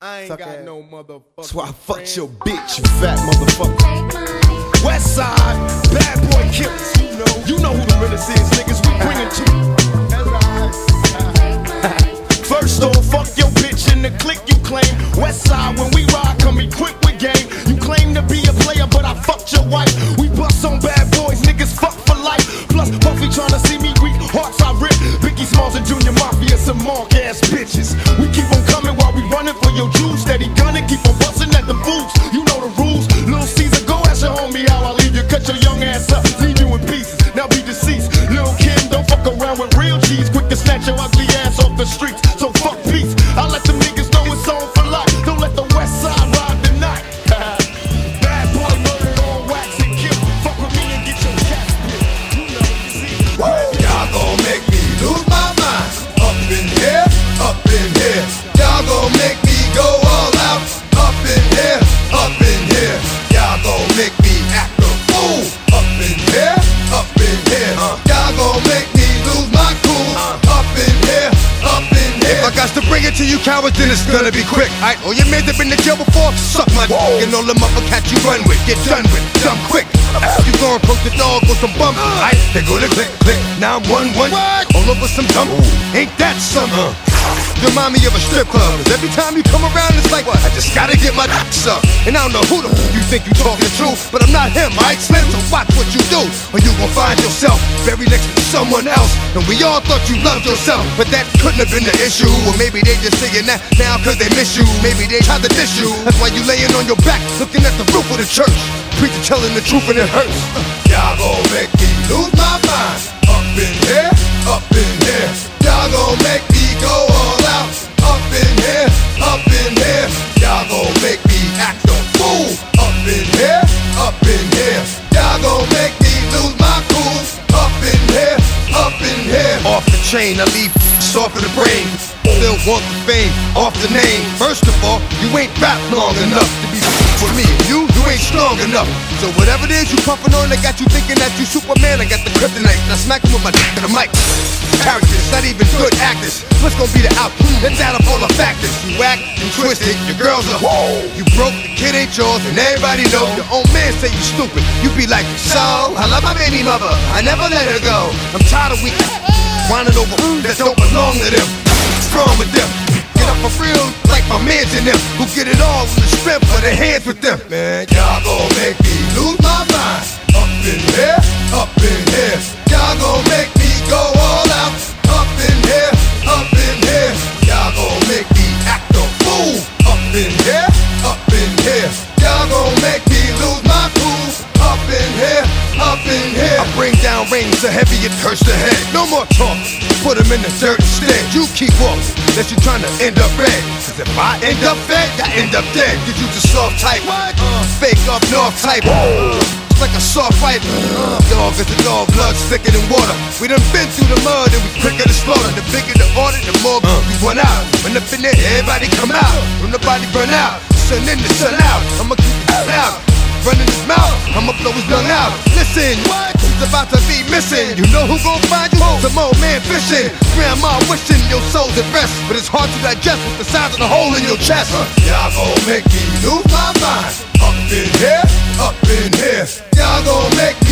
I ain't Suck got ass. no motherfucker. That's why I fucked your bitch, you fat motherfucker. West side, bad boy killers. You know, you know who the realest is, niggas. We bring it to you. First off, fuck your bitch in the click you claim. West side, when we ride, come equipped with game. You claim to be a player, but I fucked your wife. We bust on bad boys, niggas fuck for life. Plus, Puffy tryna see me weak, hearts I rip. Biggie Smalls and Junior Mafia, some mark ass bitches. We keep your young ass to bring it to you cowards, then it's gonna be quick. Alright, all your men that been to jail before, suck my dick. And all them upper cats you run with, get done with, dumb quick. You gon' approach the dog with some bump. Alright, they go to click, click. Now I'm one, one. All over some dump. Ain't that something? Remind me of a strip club. Cause every time you come around, it's like, I just gotta get my dicks up. And I don't know who the f- you think you talking to, but I'm not him, alright, Slim? So watch what you do, or you gon' find yourself buried next to someone else. And we all thought you loved yourself, but that couldn't have been the issue. Or maybe they just saying that now cause they miss you. Maybe they tried to diss you. That's why you laying on your back, looking at the roof of the church. Preacher telling the truth and it hurts. Off the chain, I leave off of the brain. Still want the fame, off the name. First of all, you ain't rap long enough to be with me. You, you ain't strong enough. So whatever it is you puffin' on, they got you thinking that you Superman. I got the kryptonite. I smack him with my dick to the mic. Characters, not even good actors. What's gonna be the outcome? Let's add up all the factors. You act, you twisted, your girl's a whoa. You broke, the kid ain't yours, and everybody know. Your own man say you stupid. You be like, so I love my baby mother. I never let her go. I'm tired of weak whining over mm, that don't belong to them. Strong with them. Get up for real, like my mans in them, who get it all in the strength of their hands with them. Man, y'all gon' make me lose my mind. Up in here, up in here. Y'all gon' make me go all out. Up in here, up in here. Y'all gon' make me act a fool. Up in here, heavy it hurts the head. No more talk. Put 'em in the dirt instead. You keep walking, unless you're trying to end up red. Cause if I end up fed, I end up dead. Cause you just soft type. Uh, fake up north type. It's like a soft fight. Uh, dog is a dog, blood thicker than water. We done been through the mud and we quicker to slaughter. The bigger the order, the more we run out. When up in there, everybody come out. When the body burn out, sun in the sun out. I'ma keep it out. Running his mouth, I'ma blow his lung out. Listen? He's about to be missing. You know who gon' find you? Some old man fishing. Grandma wishing your soul's at rest. But it's hard to digest with the size of the hole in your chest. Y'all gon' make me lose my mind. Up in here, up in here. Y'all gon' make